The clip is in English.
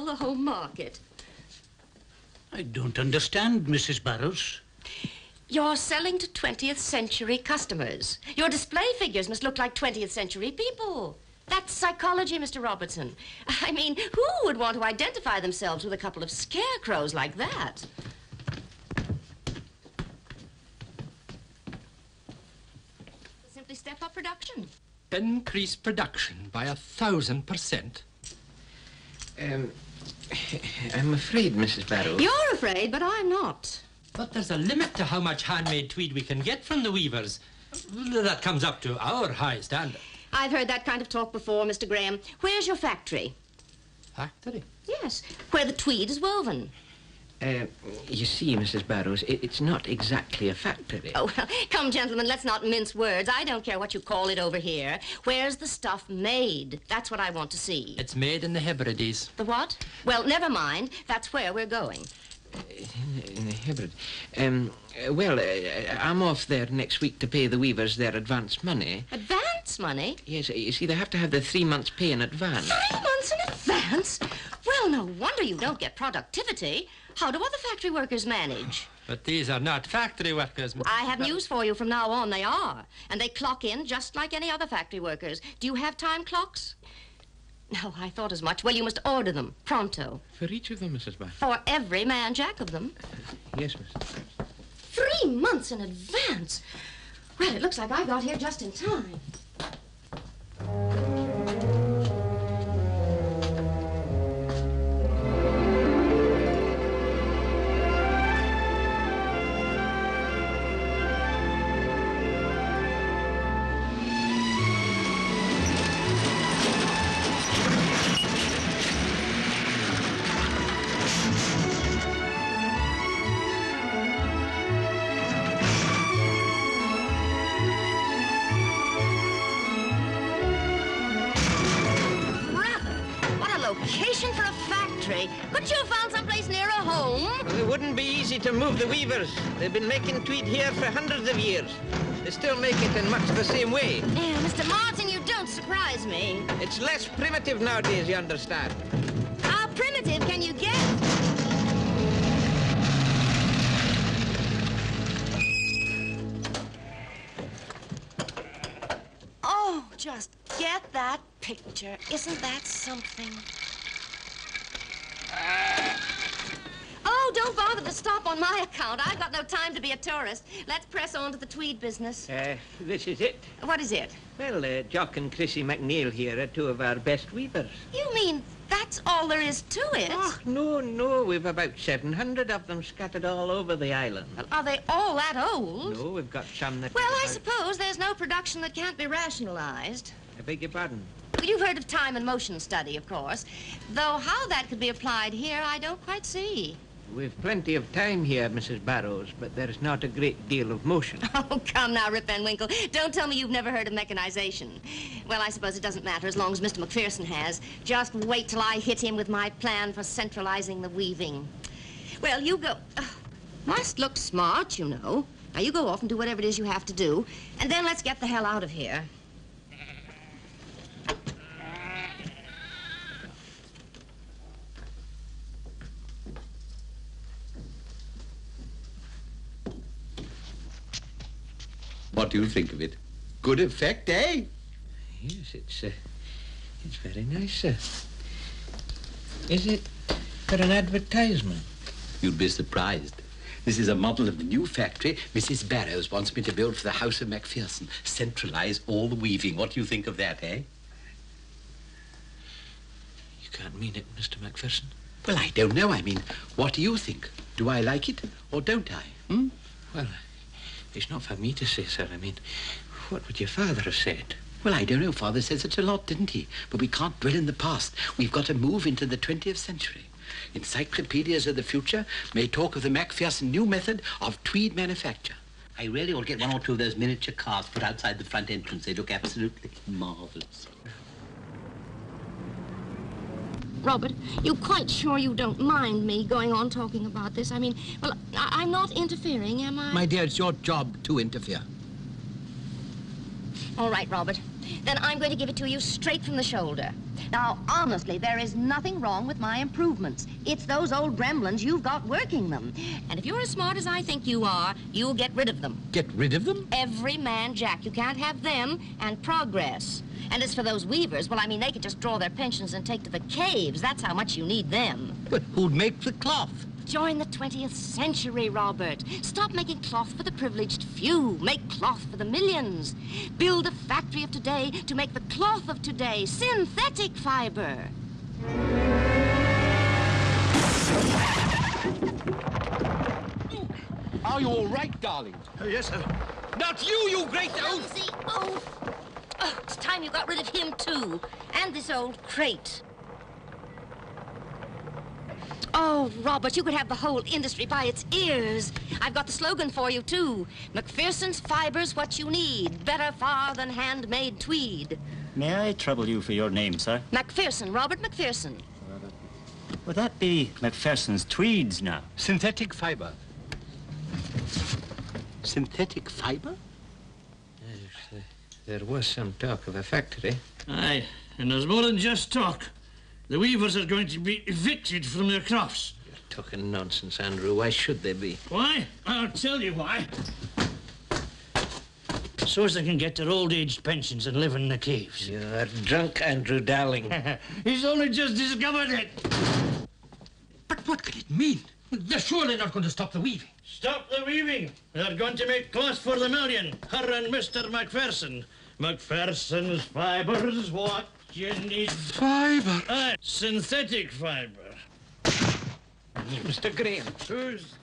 tackle the home market. I don't understand, Mrs. Barrows. You're selling to 20th century customers. Your display figures must look like 20th century people. That's psychology, Mr. Robertson. I mean, who would want to identify themselves with a couple of scarecrows like that? Simply step up production. Increase production by a thousand percent. Um, I'm afraid, Mrs. Barrow. You're afraid, but I'm not. But there's a limit to how much handmade tweed we can get from the weavers. That comes up to our high standard. I've heard that kind of talk before, Mr. Graham. Where's your factory? Factory? Yes, where the tweed is woven. Uh, you see, Mrs. Barrows, it, it's not exactly a factory. Oh, well, come, gentlemen, let's not mince words. I don't care what you call it over here. Where's the stuff made? That's what I want to see. It's made in the Hebrides. The what? Well, never mind. That's where we're going. In, in the Hebrides. Um, uh, well, uh, I'm off there next week to pay the weavers their advance money. Advance money? Yes, you see, they have to have the three months' pay in advance. Three months in advance? Well, no wonder you don't get productivity. How do other factory workers manage? But these are not factory workers. I have news for you from now on. They are. And they clock in just like any other factory workers. Do you have time clocks? No, I thought as much. Well, you must order them pronto. For each of them, Mrs. Barrows? For every man jack of them. Yes, Mrs. Three months in advance. Well, it looks like I got here just in time. Location for a factory. Couldn't you have found someplace nearer home? Well, it wouldn't be easy to move the weavers. They've been making tweed here for hundreds of years. They still make it in much the same way. Yeah, Mr. Martin, you don't surprise me. It's less primitive nowadays, you understand. How primitive can you get? Oh, just get that picture. Isn't that something? Oh, don't bother to stop on my account. I've got no time to be a tourist. Let's press on to the tweed business. Uh, this is it. What is it? Well, uh, Jock and Chrissy McNeil here are two of our best weavers. You mean that's all there is to it? Oh, no, no. We've about 700 of them scattered all over the island. Well, are they all that old? No, we've got some that... Well, I suppose there's no production that can't be rationalized. I beg your pardon. You've heard of time and motion study, of course. Though how that could be applied here, I don't quite see. We've plenty of time here, Mrs. Barrows, but there's not a great deal of motion. Oh, come now, Rip Van Winkle. Don't tell me you've never heard of mechanization. Well, I suppose it doesn't matter as long as Mr. McPherson has. Just wait till I hit him with my plan for centralizing the weaving. Well, you go. Uh, must look smart, you know. Now, you go off and do whatever it is you have to do, and then let's get the hell out of here. What do you think of it? Good effect, eh? Yes, it's, uh, it's very nice, sir. Is it for an advertisement? You'd be surprised. This is a model of the new factory Mrs. Barrows wants me to build for the House of Macpherson. Centralize all the weaving. What do you think of that, eh? You can't mean it, Mr. Macpherson. Well, I don't know. I mean, what do you think? Do I like it or don't I? Hmm? Well, it's not for me to say, sir. I mean, what would your father have said? Well, I don't know. Father says such a lot, didn't he? But we can't dwell in the past. We've got to move into the 20th century. Encyclopedias of the future may talk of the Macpherson new method of tweed manufacture. I really ought to get one or two of those miniature cars put outside the front entrance. They look absolutely marvelous. Robert, you quite sure you don't mind me going on talking about this? I mean, well, I- I'm not interfering, am I? My dear, it's your job to interfere. All right, Robert. Then I'm going to give it to you straight from the shoulder. Now, honestly, there is nothing wrong with my improvements. It's those old gremlins you've got working them. And if you're as smart as I think you are, you'll get rid of them. Get rid of them? Every man, Jack. You can't have them and progress. And as for those weavers, well, I mean, they could just draw their pensions and take to the caves. That's how much you need them. But who'd make the cloth? Join the 20th century, Robert. Stop making cloth for the privileged few. Make cloth for the millions. Build a factory of today to make the cloth of today. Synthetic fiber. Are you all right, darling? Oh, yes, sir. Not you, you great oaf! Clumsy oaf. Oh, it's time you got rid of him, too. And this old crate. Oh, Robert, you could have the whole industry by its ears. I've got the slogan for you, too. McPherson's fiber's what you need. Better far than handmade tweed. May I trouble you for your name, sir? McPherson, Robert McPherson. Would that be Macpherson's tweeds now? Synthetic fiber. Synthetic fiber? Yes, there was some talk of a factory. Aye, and there's more than just talk. The weavers are going to be evicted from their crofts. You're talking nonsense, Andrew. Why should they be? Why? I'll tell you why. So as they can get their old age pensions and live in the caves. You're drunk, Andrew Darling. He's only just discovered it. But what could it mean? They're surely not going to stop the weaving. Stop the weaving. They're going to make cloth for the million. Her and Mr. McPherson. McPherson's fiber's what you need. Fiber. Aye, synthetic fiber. Mr. Graham. Who's...